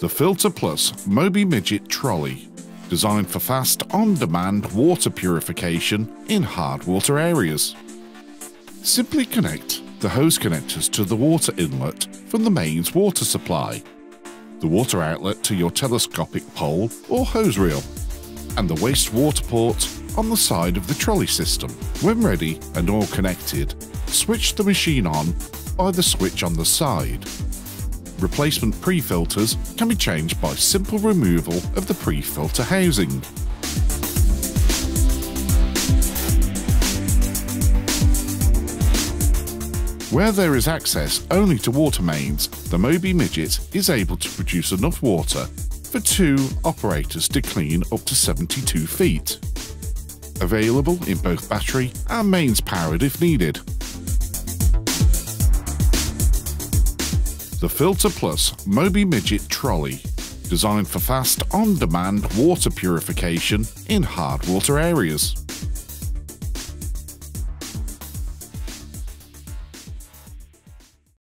The Filter Plus MOBI Midget Trolley, designed for fast on-demand water purification in hard water areas. Simply connect the hose connectors to the water inlet from the mains water supply, the water outlet to your telescopic pole or hose reel, and the wastewater port on the side of the trolley system. When ready and all connected, switch the machine on by the switch on the side. Replacement pre-filters can be changed by simple removal of the pre-filter housing. Where there is access only to water mains, the MOBI Midget is able to produce enough water for two operators to clean up to 72 feet. Available in both battery and mains powered if needed. The Filter Plus MOBI Midget Trolley, designed for fast on-demand water purification in hard water areas.